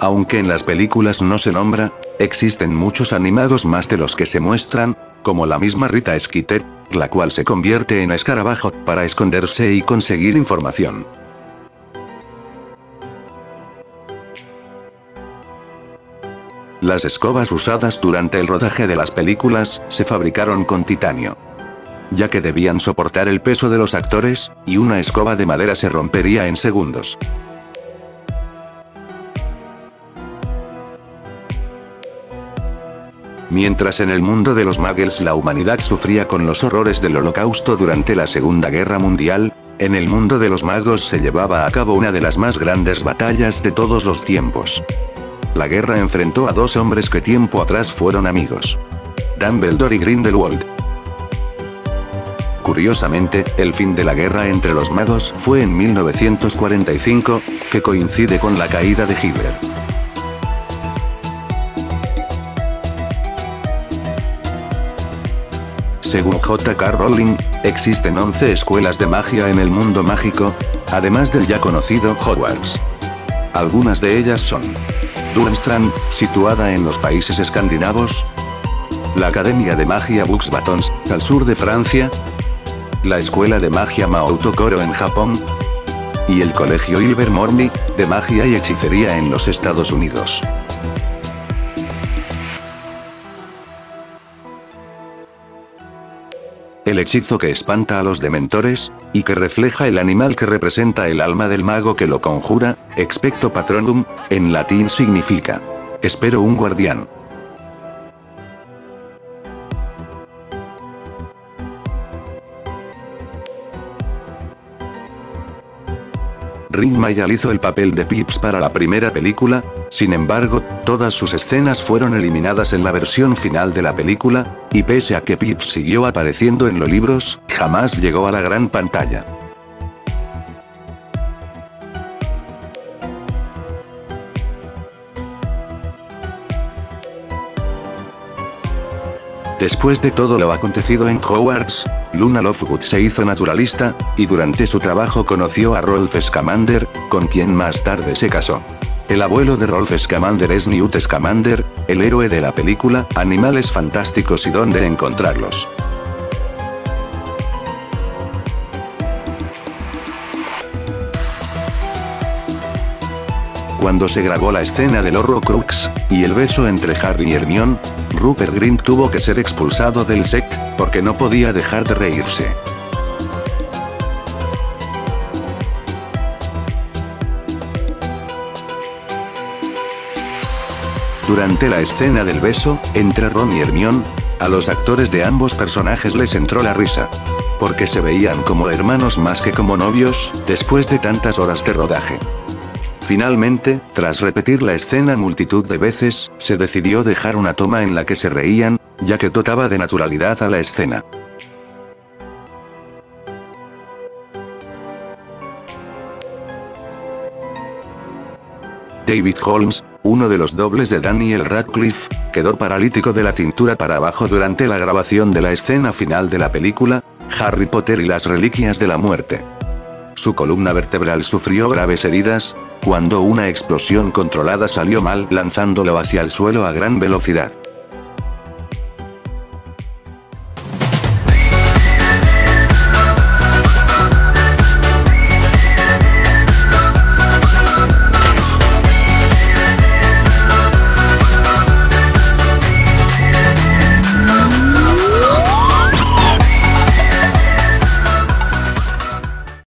Aunque en las películas no se nombra, existen muchos animados más de los que se muestran, como la misma Rita Skeeter, la cual se convierte en escarabajo para esconderse y conseguir información. Las escobas usadas durante el rodaje de las películas se fabricaron con titanio. Ya que debían soportar el peso de los actores, y una escoba de madera se rompería en segundos. Mientras en el mundo de los Muggles la humanidad sufría con los horrores del holocausto durante la Segunda Guerra Mundial, en el mundo de los magos se llevaba a cabo una de las más grandes batallas de todos los tiempos. La guerra enfrentó a dos hombres que tiempo atrás fueron amigos. Dumbledore y Grindelwald. Curiosamente, el fin de la guerra entre los magos fue en 1945, que coincide con la caída de Hitler. Según J.K. Rowling, existen 11 escuelas de magia en el mundo mágico, además del ya conocido Hogwarts. Algunas de ellas son Durmstrand, situada en los países escandinavos, la Academia de Magia Buxbatons, al sur de Francia, la Escuela de Magia Maoto Koro en Japón, y el Colegio Ilvermorny, de Magia y Hechicería en los Estados Unidos. El hechizo que espanta a los dementores, y que refleja el animal que representa el alma del mago que lo conjura, expecto patronum, en latín significa, espero un guardián. Ring Mayall hizo el papel de Pips para la primera película, sin embargo, todas sus escenas fueron eliminadas en la versión final de la película, y pese a que Pips siguió apareciendo en los libros, jamás llegó a la gran pantalla. Después de todo lo acontecido en Hogwarts, Luna Lovegood se hizo naturalista, y durante su trabajo conoció a Rolf Scamander, con quien más tarde se casó. El abuelo de Rolf Scamander es Newt Scamander, el héroe de la película Animales Fantásticos y dónde encontrarlos. Cuando se grabó la escena del Horrocrux, y el beso entre Harry y Hermione, Rupert Grint tuvo que ser expulsado del set, porque no podía dejar de reírse. Durante la escena del beso, entre Ron y Hermione, a los actores de ambos personajes les entró la risa. Porque se veían como hermanos más que como novios, después de tantas horas de rodaje. Finalmente, tras repetir la escena multitud de veces, se decidió dejar una toma en la que se reían, ya que dotaba de naturalidad a la escena. David Holmes, uno de los dobles de Daniel Radcliffe, quedó paralítico de la cintura para abajo durante la grabación de la escena final de la película, Harry Potter y las Reliquias de la Muerte. Su columna vertebral sufrió graves heridas, cuando una explosión controlada salió mal lanzándolo hacia el suelo a gran velocidad.